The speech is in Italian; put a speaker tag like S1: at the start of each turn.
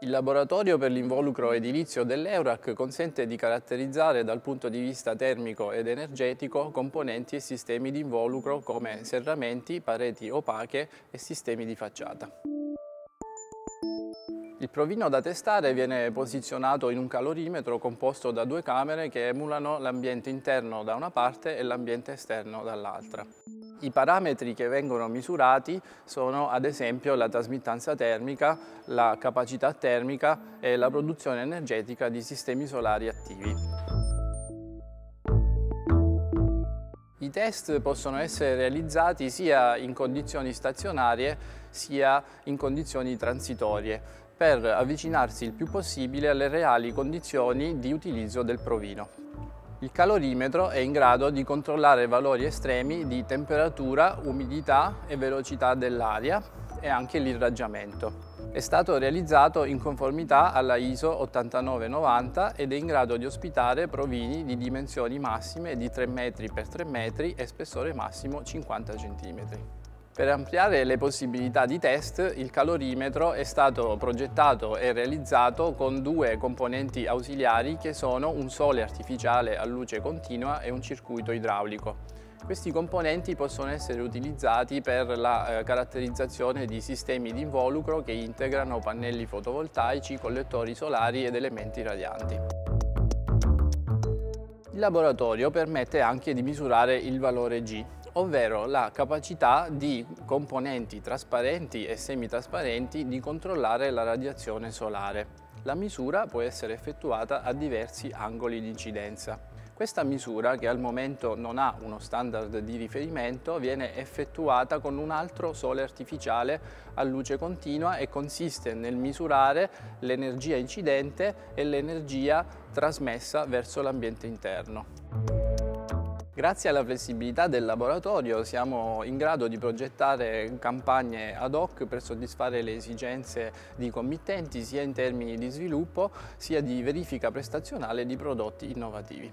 S1: Il laboratorio per l'involucro edilizio dell'Eurac consente di caratterizzare dal punto di vista termico ed energetico componenti e sistemi di involucro come serramenti, pareti opache e sistemi di facciata. Il provino da testare viene posizionato in un calorimetro composto da due camere che emulano l'ambiente interno da una parte e l'ambiente esterno dall'altra. I parametri che vengono misurati sono ad esempio la trasmittanza termica, la capacità termica e la produzione energetica di sistemi solari attivi. I test possono essere realizzati sia in condizioni stazionarie sia in condizioni transitorie per avvicinarsi il più possibile alle reali condizioni di utilizzo del provino. Il calorimetro è in grado di controllare valori estremi di temperatura, umidità e velocità dell'aria e anche l'irraggiamento. È stato realizzato in conformità alla ISO 8990 ed è in grado di ospitare provini di dimensioni massime di 3 metri x 3 metri e spessore massimo 50 cm. Per ampliare le possibilità di test, il calorimetro è stato progettato e realizzato con due componenti ausiliari che sono un sole artificiale a luce continua e un circuito idraulico. Questi componenti possono essere utilizzati per la eh, caratterizzazione di sistemi di involucro che integrano pannelli fotovoltaici, collettori solari ed elementi radianti. Il laboratorio permette anche di misurare il valore G, ovvero la capacità di componenti trasparenti e semitrasparenti di controllare la radiazione solare. La misura può essere effettuata a diversi angoli di incidenza. Questa misura, che al momento non ha uno standard di riferimento, viene effettuata con un altro sole artificiale a luce continua e consiste nel misurare l'energia incidente e l'energia trasmessa verso l'ambiente interno. Grazie alla flessibilità del laboratorio siamo in grado di progettare campagne ad hoc per soddisfare le esigenze di committenti sia in termini di sviluppo sia di verifica prestazionale di prodotti innovativi.